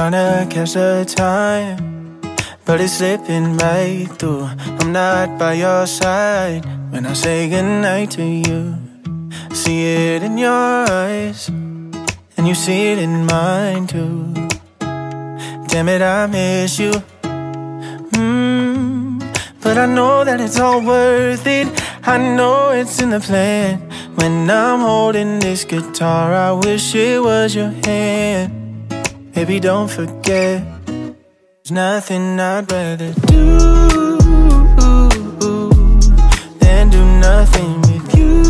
trying to catch the time, but it's slipping right through. I'm not by your side when I say goodnight to you. See it in your eyes, and you see it in mine too. Damn it, I miss you. Mm, but I know that it's all worth it. I know it's in the plan. When I'm holding this guitar, I wish it was your hand. Baby, don't forget, there's nothing I'd rather do than do nothing with you.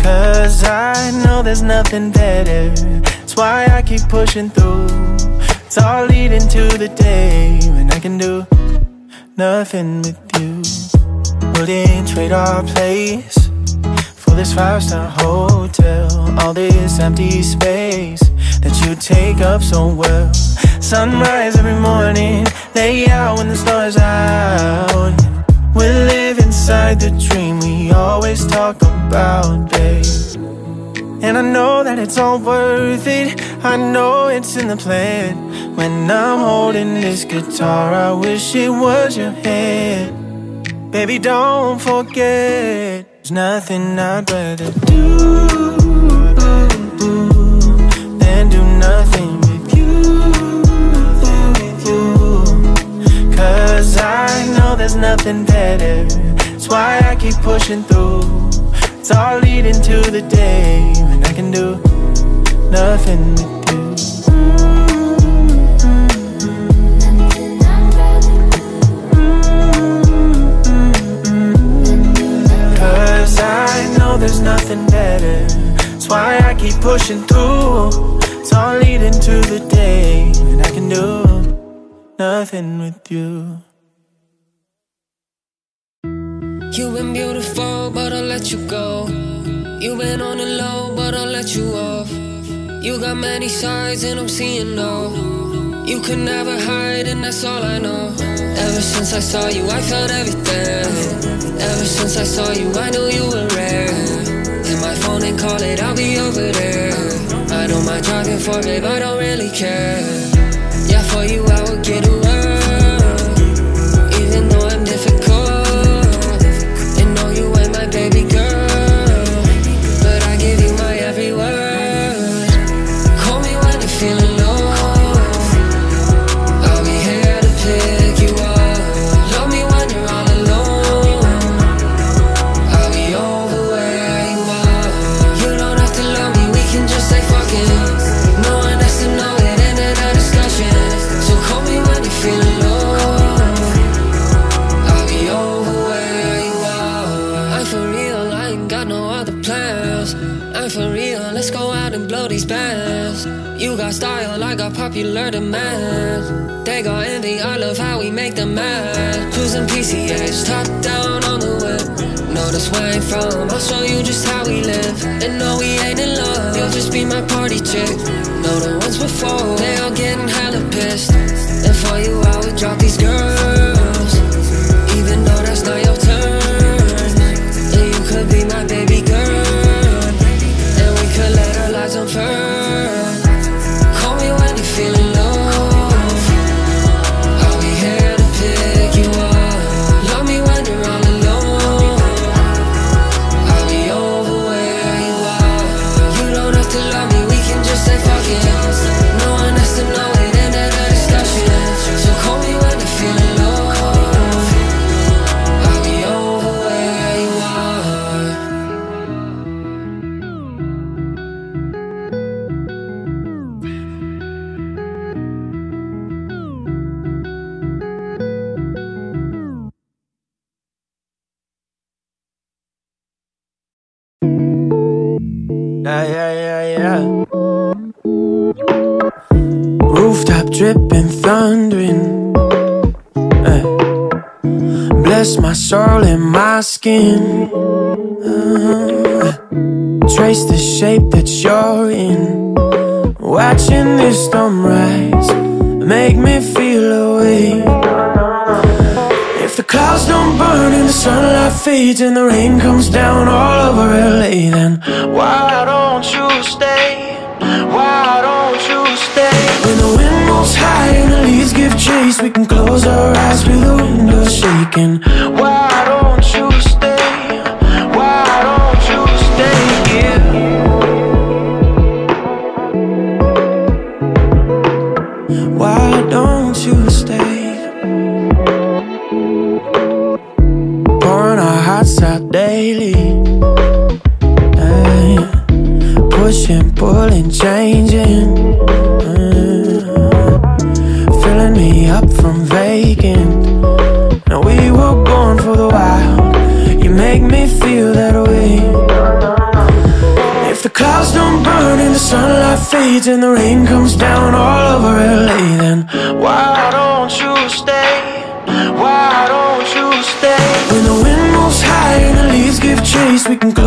Cause I know there's nothing better. That's why I keep pushing through. It's all leading to the day when I can do nothing with you. Wouldn't trade our place this five star hotel. All this empty space that you take up so well. Sunrise every morning, lay out when the stars out. We live inside the dream we always talk about, babe. And I know that it's all worth it. I know it's in the plan. When I'm holding this guitar, I wish it was your hand. Baby, don't forget, there's nothing I'd rather do than do nothing with you. Cause I know there's nothing better. That's why I keep pushing through. It's all leading to the day when I can do nothing there's nothing better. That's why I keep pushing through. It's all leading to the day when I can do nothing with you. You've been beautiful, but I'll let you go. You've been on the low, but I'll let you off. You got many sides, and I'm seeing no. You can never hide, and that's all I know. Ever since I saw you, I felt everything. Ever since I saw you, I knew you were rare. Call it, I'll be over there. I don't mind driving for babe, I don't really care. Yeah, for you, I would get around. Got popular demand. They got envy, all of how we make them mad. Cruising PCH, top down on the whip. That's where I'm from, I'll show you just how we live. And no, we ain't in love, you'll just be my party chick. Know the ones before, they all getting hella pissed. And for you, I would drop these girls. My skin. Uh, trace the shape that you're in. Watching this storm rise, make me feel away. If the clouds don't burn and the sunlight fades and the rain comes down all over LA, then why don't you stay? Why don't you stay? When the wind moves high and the leaves give chase We can close our eyes, feel the window shaking Why Our daily. Pushing, pulling, changing. Uh, Filling me up from vacant. Now we were born for the wild. You make me feel that way. If the clouds don't burn and the sunlight fades And the rain comes down all over LA Then why don't you stay?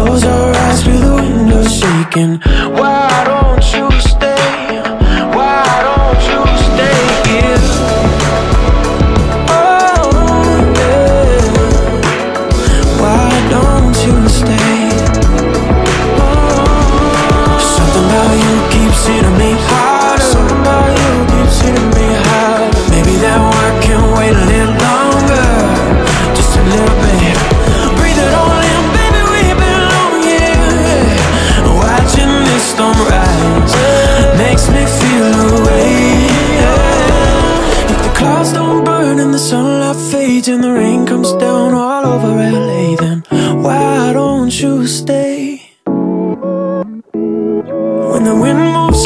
Close our eyes, feel the window shaking Why don't you stay?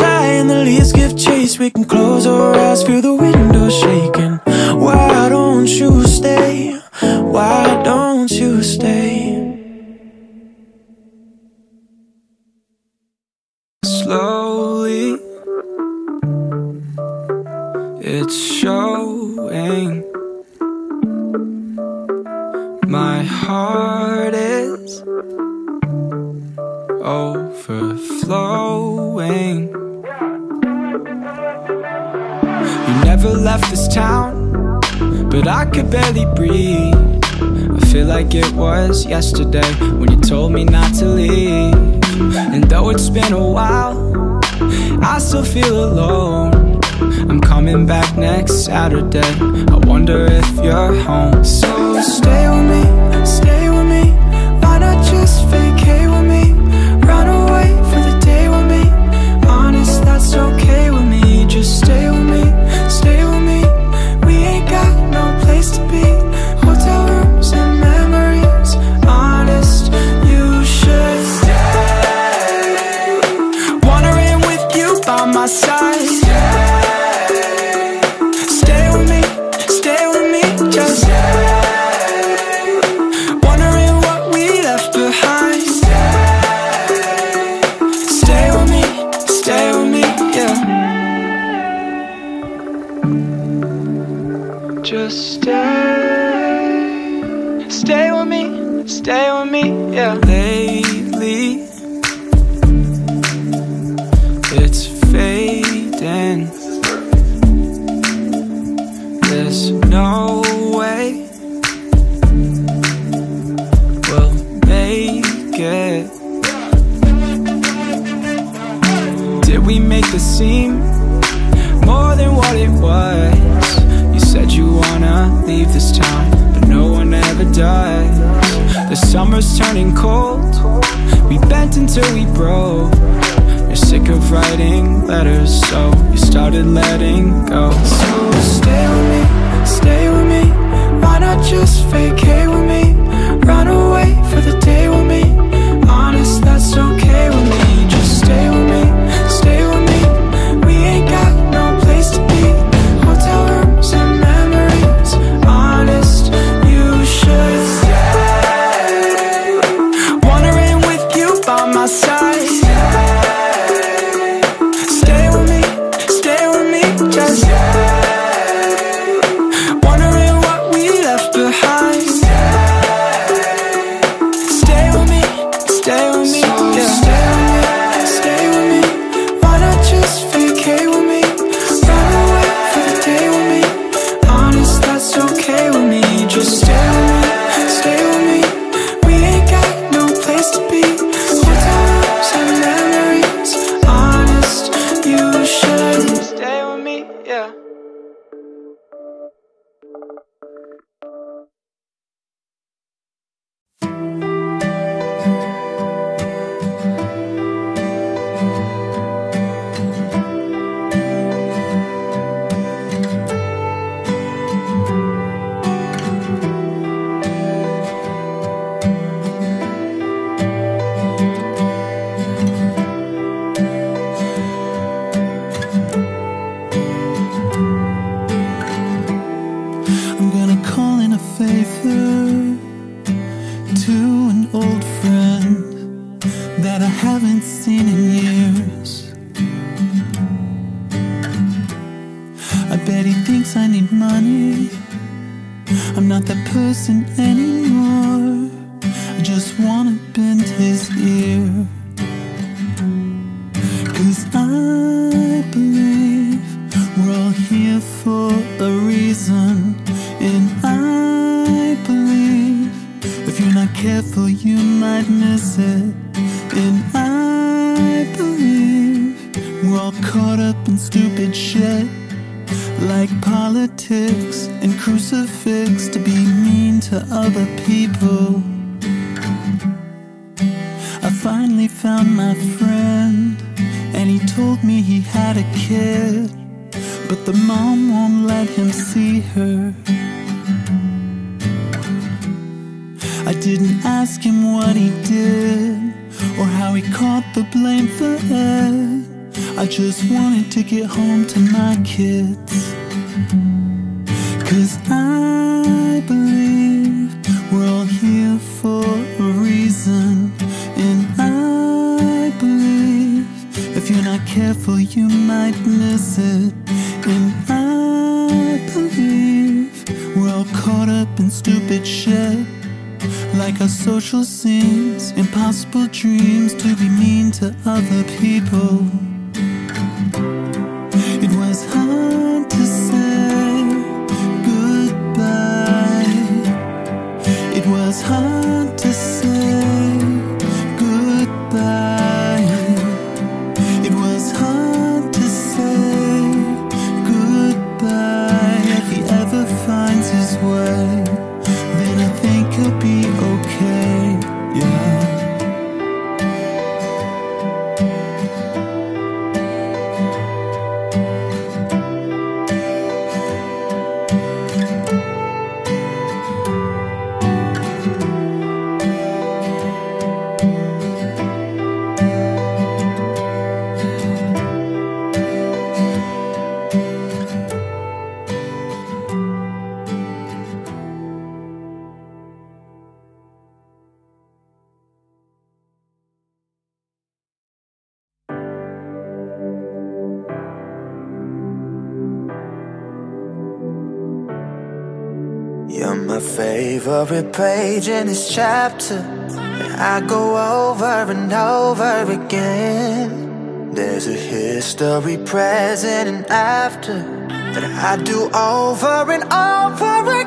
And the leaves give chase, we can close our eyes, feel the window shaking. Why don't you stay? Why don't you stay? Slowly, it's showing. My heart is overflowing. Never left this town, but I could barely breathe. I feel like it was yesterday when you told me not to leave. And though it's been a while, I still feel alone. I'm coming back next Saturday. I wonder if you're home. So stay with me, leave this town, but no one ever does. The summer's turning cold, we bent until we broke. You're sick of writing letters, so you started letting go. So stay with me, stay with me. Why not just vacate with me? Run away for the just wanna bend his ear. Cause I believe we're all here for a reason. And I believe if you're not careful, you might miss it. And I believe we're all caught up in stupid shit. Like politics and crucifix to be mean to other people. I didn't ask him what he did or how he caught the blame for it. I just wanted to get home to my kids. Cause I believe we're all here for a reason. And I believe if you're not careful, you might miss it. And I believe we're all caught up in stupid shit. Like our social sins, impossible dreams to be mean to other people. Favorite page in this chapter I go over and over again. There's a history present and after that I do over and over again.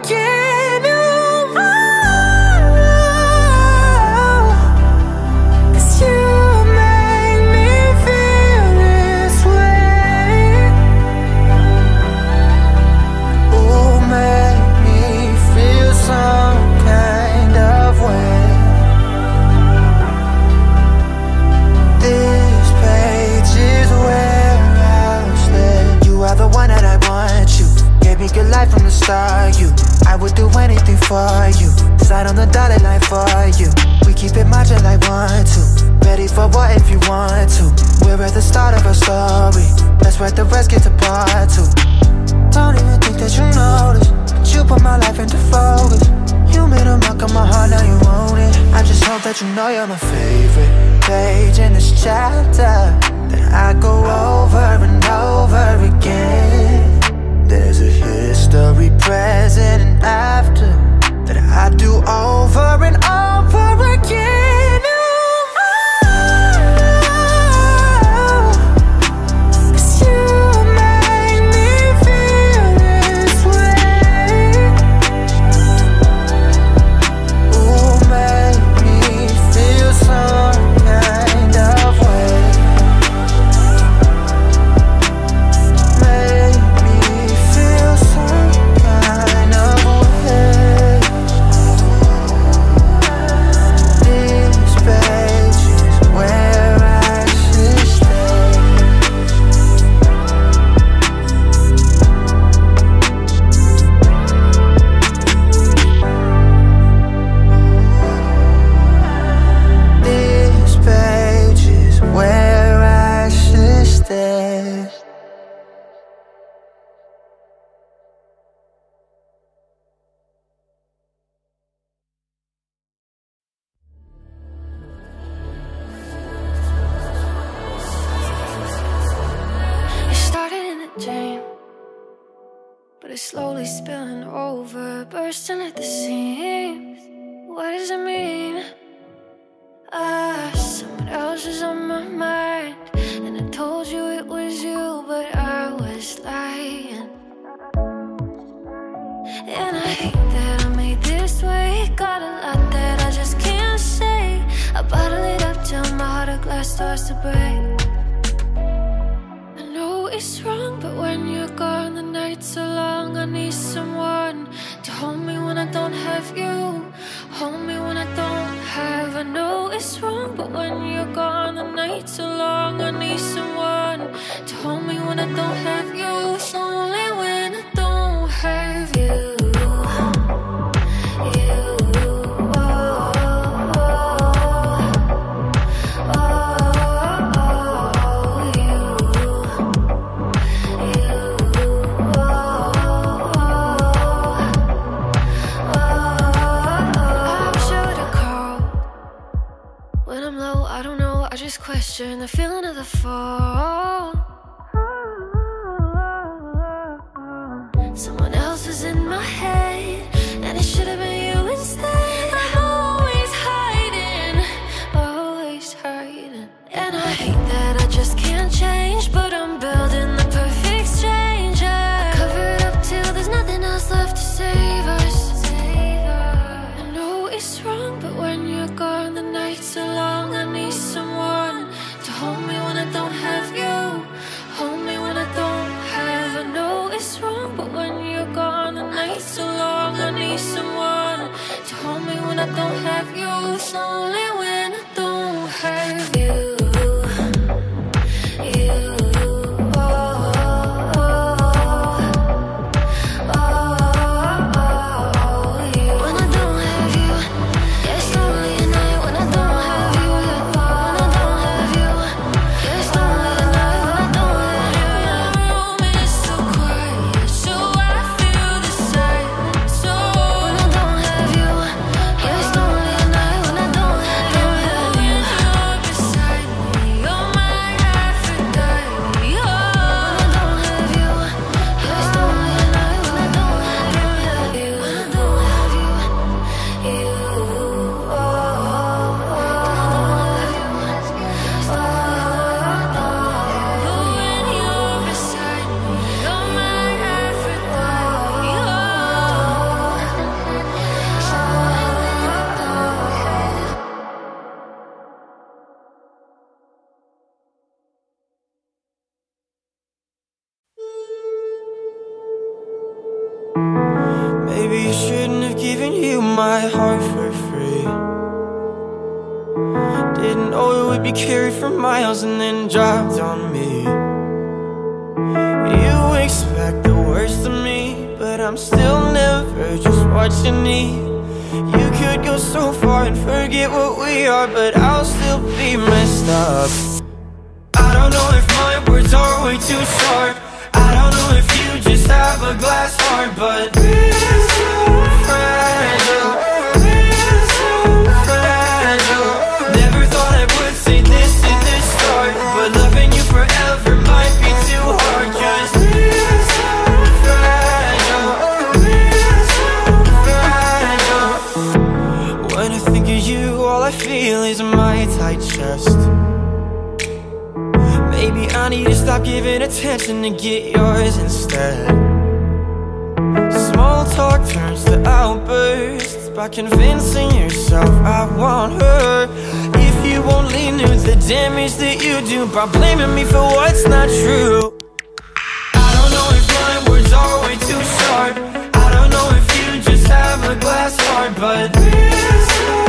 That you know you're my favorite page in this chapter. That I go over and over again. There's a history present and after That I do over and over again slowly spilling over, bursting at the seams. What does it mean? Ah, someone else is on my mind, and I told you it was you, but I was lying. And I hate that I made this way. Got a lot that I just can't say. I bottle it up till my heart of glass starts to break. I know it's wrong, but when you're gone, night's so long. I need someone to hold me when I don't have you. Hold me when I don't have. I know it's wrong, but when you're gone, the night's so long. I need someone to hold me when I don't have you. It's only when Just the feeling of the fall. Carried for miles and then dropped on me. You expect the worst of me, but I'm still never just you need. You could go so far and forget what we are, but I'll still be messed up. I don't know if my words are way too sharp. I don't know if you just have a glass heart, but giving attention and get yours instead. Small talk turns to outbursts by convincing yourself I want her. If you only knew the damage that you do by blaming me for what's not true. I don't know if my words are way too sharp. I don't know if you just have a glass heart, but we're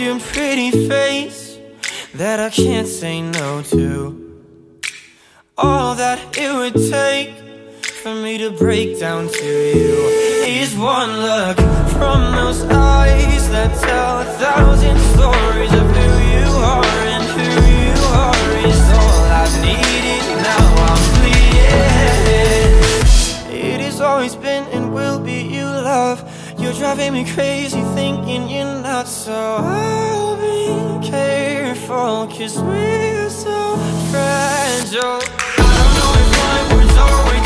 your pretty face that I can't say no to. All that it would take for me to break down to you Is one look from those eyes that tell a thousand stories of who you are and who you are is all I've needed. Now I'm bleeding. It has always been and will be you, love. You're driving me crazy, thinking you're not so. I'll be careful, cause we're so fragile. I don't know if my words are